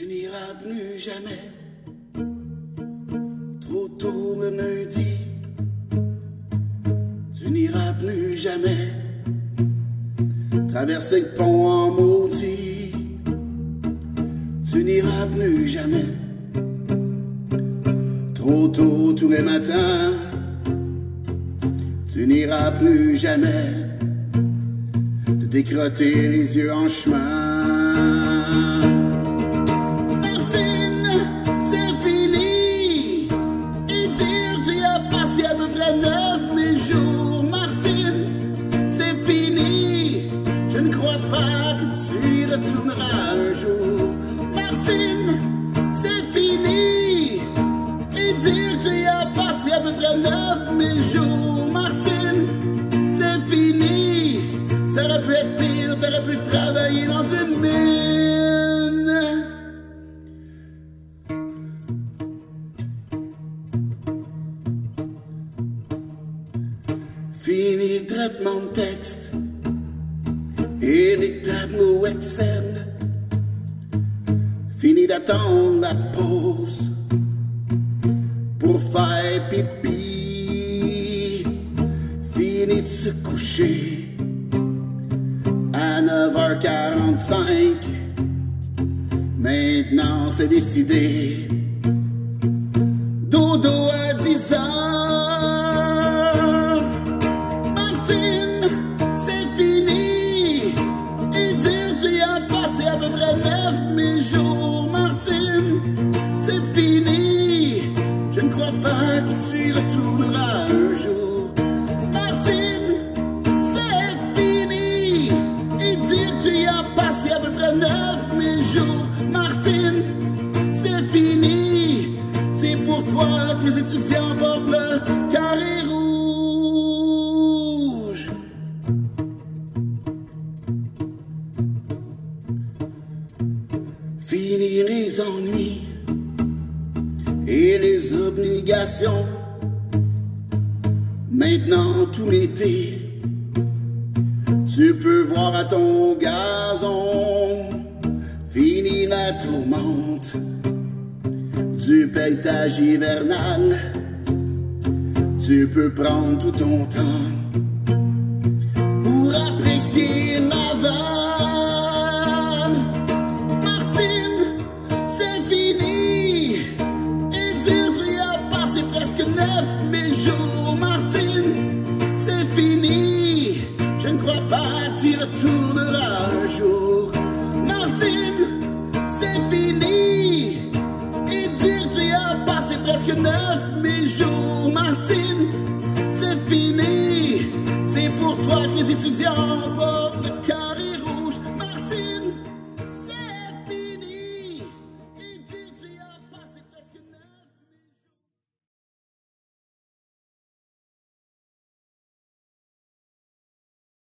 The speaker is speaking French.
n'iras plus jamais. Trop tôt le lundi, tu n'iras plus jamais. Traverser le pont en maudit, tu n'iras plus jamais. Trop tôt tous les matins, tu n'iras plus jamais. Te décrotter les yeux en chemin. Fini le traitement de texte et les tableaux Excel. Fini d'attendre la pause pour faire pipi. Fini de se coucher à 9h45. Maintenant c'est décidé. Mes jours. Martine, c'est fini. C'est pour toi que les étudiants portent le carré rouge. Finir les ennuis et les obligations. Maintenant tout l'été, tu peux voir à ton gazon. Fini la tourmente du pelletage hivernal. Tu peux prendre tout ton temps pour apprécier ma vanne. Martine, c'est fini. Pour toi que étudiants